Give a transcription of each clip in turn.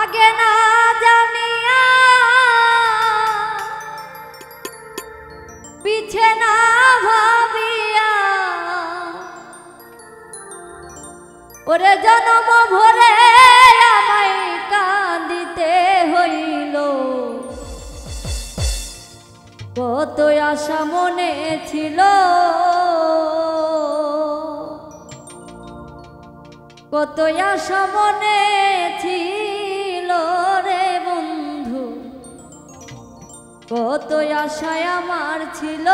আগে না জানিয়া পিছে না ভাবিয়া ওরে ভরে আমায় কাঁদিতে কত আশা মনে ছিল। কত আশা মনে ছিল। কত আশায় আমার ছিল।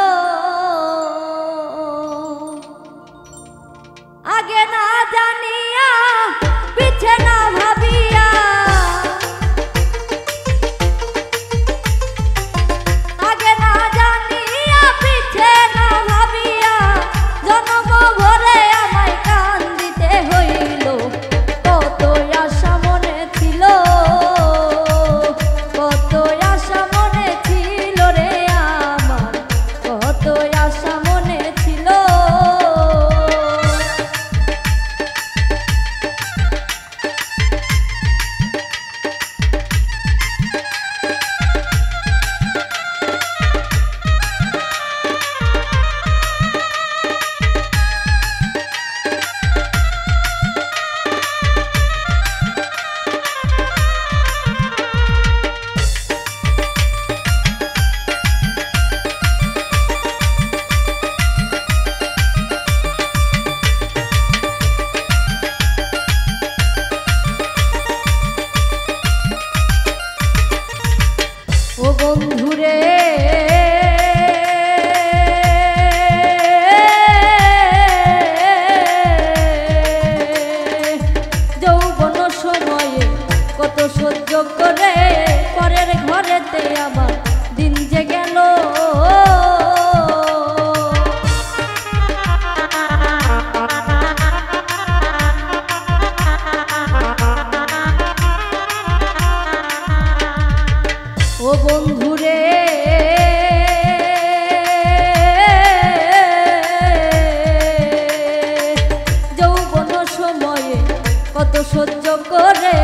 সহ্য করে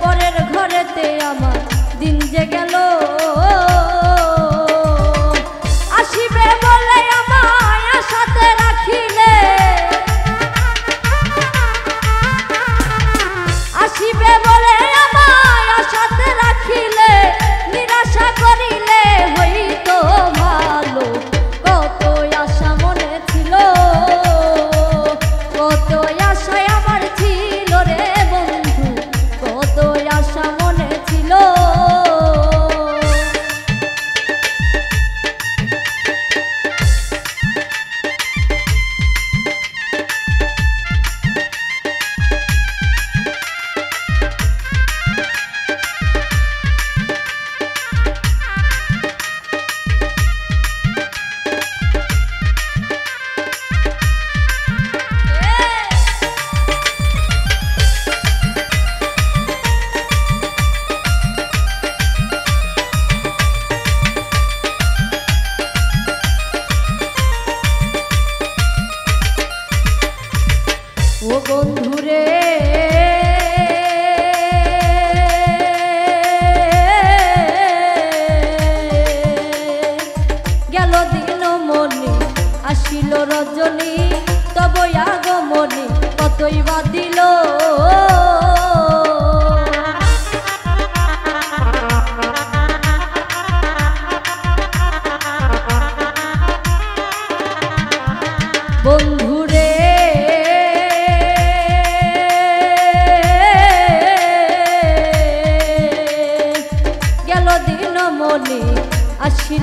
পরের ঘরেতে আমার দিন যে গেল।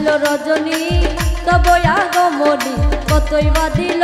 দিল রজনী তবয়া গমনি কতই বা দিল?